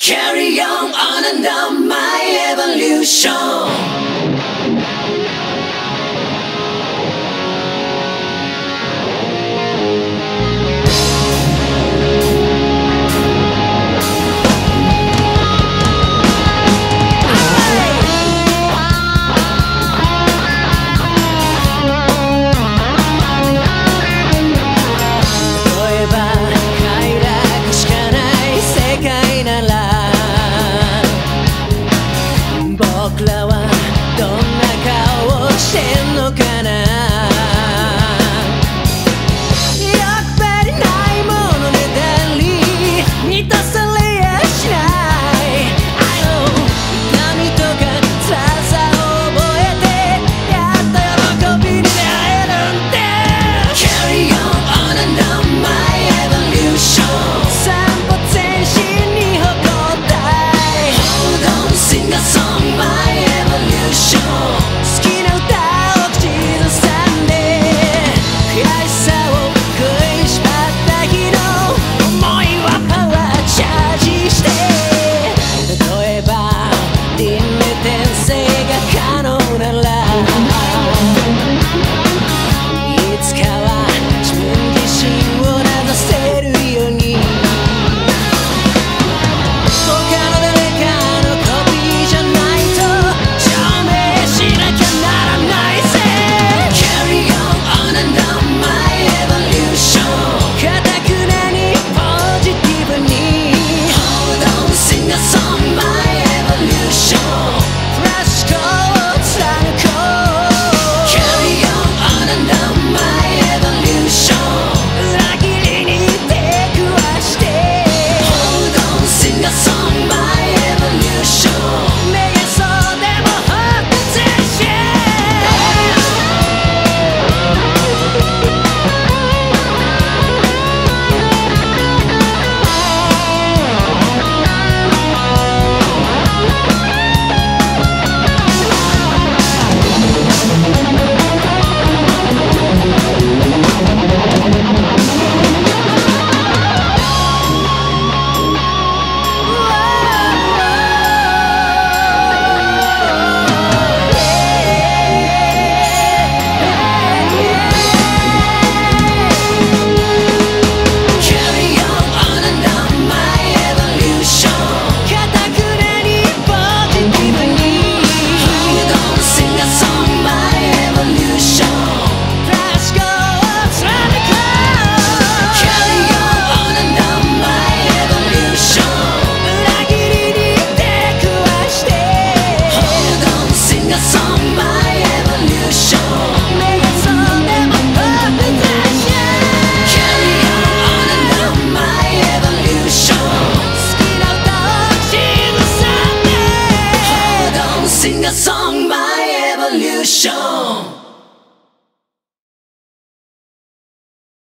Carry on on and on my evolution. My Evolution